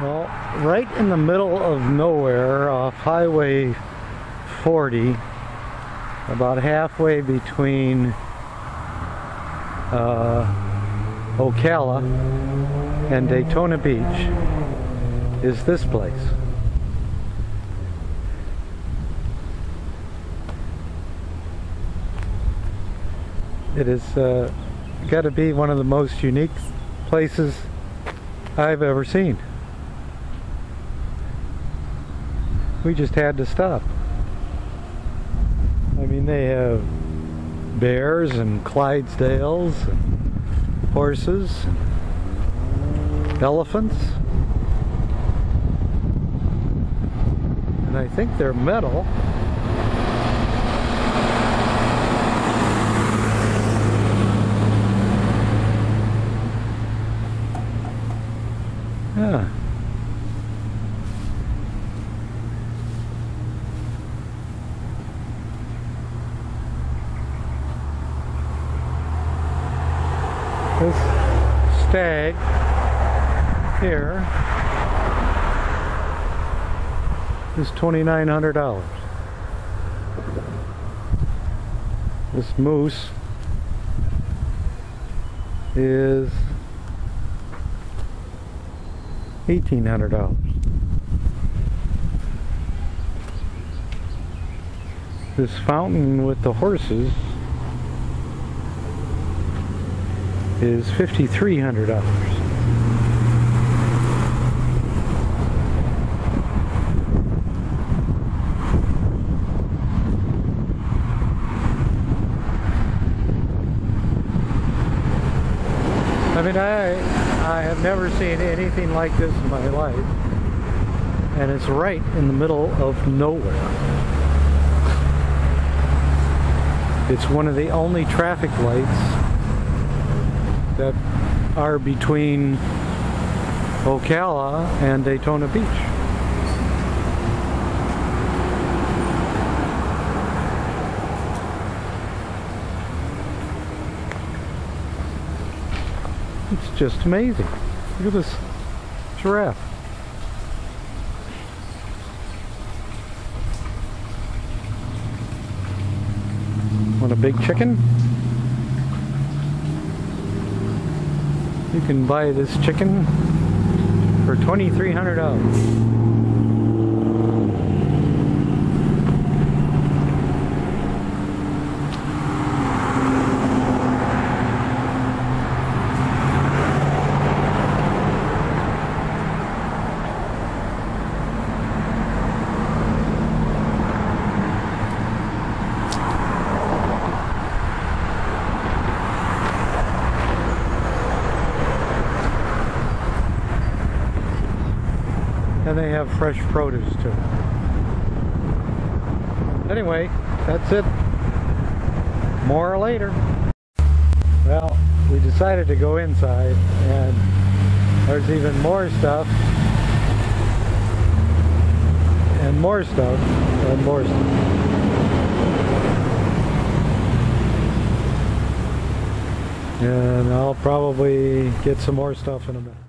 Well, right in the middle of nowhere off Highway 40, about halfway between uh, Ocala and Daytona Beach, is this place. It is uh, got to be one of the most unique places I've ever seen. We just had to stop. I mean, they have bears and Clydesdales, and horses, elephants. And I think they're metal. This stag here is $2,900. This moose is $1,800. This fountain with the horses is $5,300. I mean, I I have never seen anything like this in my life, and it's right in the middle of nowhere. It's one of the only traffic lights that are between Ocala and Daytona Beach. It's just amazing. Look at this giraffe. Want a big chicken? You can buy this chicken for $2,300. And they have fresh produce too. Anyway, that's it. More later. Well, we decided to go inside and there's even more stuff and more stuff and more stuff. And I'll probably get some more stuff in a minute.